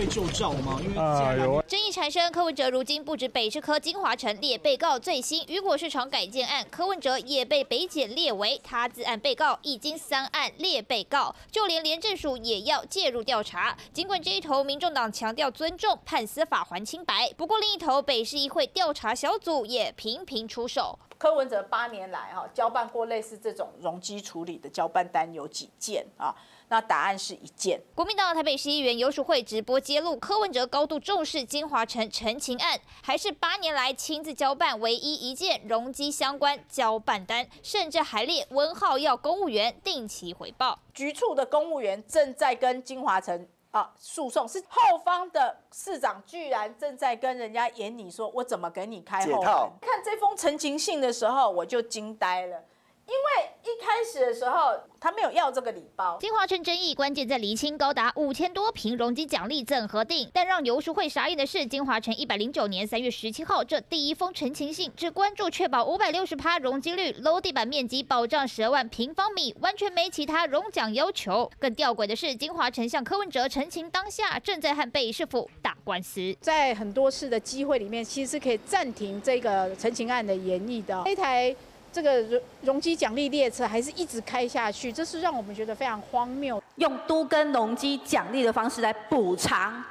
会就照吗？因为啊有争议产生，柯文哲如今不止北市科金华城列被告，最新雨果市场改建案，柯文哲也被北检列为他自案被告，已经三案列被告，就连廉政署也要介入调查。尽管这一头民众党强调尊重，判司法还清白，不过另一头北市议会调查小组也频频出手。柯文哲八年来哈交办过类似这种容积处理的交办单有几件啊？那答案是一件。国民党台北市议员游淑慧直播揭露，柯文哲高度重视金华城陈情案，还是八年来亲自交办唯一一件容积相关交办单，甚至还列温浩要公务员定期回报。局处的公务员正在跟金华城。啊！诉讼是后方的市长居然正在跟人家演你说我怎么给你开后门？看这封陈情信的时候，我就惊呆了。因为一开始的时候，他没有要这个礼包。金华城争议关键在厘清高达五千多瓶容积奖励怎核定，但让游淑慧傻眼的是，金华城一百零九年三月十七号这第一封陈情信，只关注确保五百六十趴容积率、楼地板面积保障十二万平方米，完全没其他容奖要求。更吊诡的是，金华城向柯文哲陈情当下正在和贝市府打官司，在很多次的机会里面，其实是可以暂停这个陈情案的演绎的。这台。这个容容积奖励列车还是一直开下去，这是让我们觉得非常荒谬。用都跟容积奖励的方式来补偿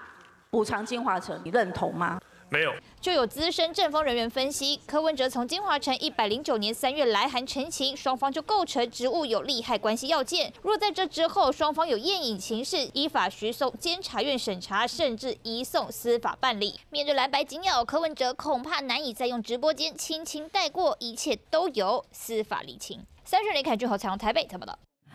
补偿金华城，你认同吗？没有，就有资深政风人员分析，柯文哲从金华城一百零九年三月来函陈情，双方就构成职务有利害关系要件。若在这之后双方有宴饮情事，依法徐送监察院审查，甚至移送司法办理。面对蓝白紧咬，柯文哲恐怕难以再用直播间轻轻带过，一切都由司法理清。三十年看最后采访台北，怎么了？